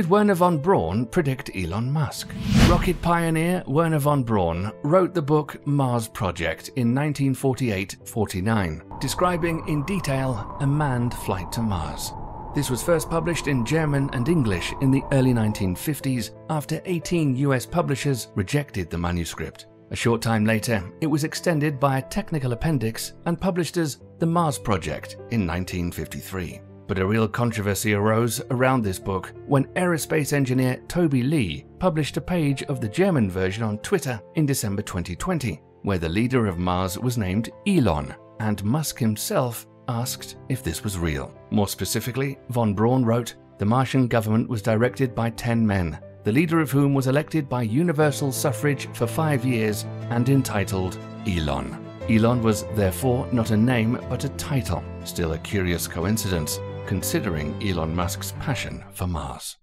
Did Wernher von Braun predict Elon Musk? Rocket pioneer Wernher von Braun wrote the book Mars Project in 1948-49, describing in detail a manned flight to Mars. This was first published in German and English in the early 1950s after 18 US publishers rejected the manuscript. A short time later, it was extended by a technical appendix and published as The Mars Project in 1953. But a real controversy arose around this book when aerospace engineer Toby Li published a page of the German version on Twitter in December 2020, where the leader of Mars was named Elon, and Musk himself asked if this was real. More specifically, von Braun wrote, The Martian government was directed by 10 men, the leader of whom was elected by universal suffrage for five years and entitled Elon. Elon was therefore not a name but a title, still a curious coincidence considering Elon Musk's passion for Mars.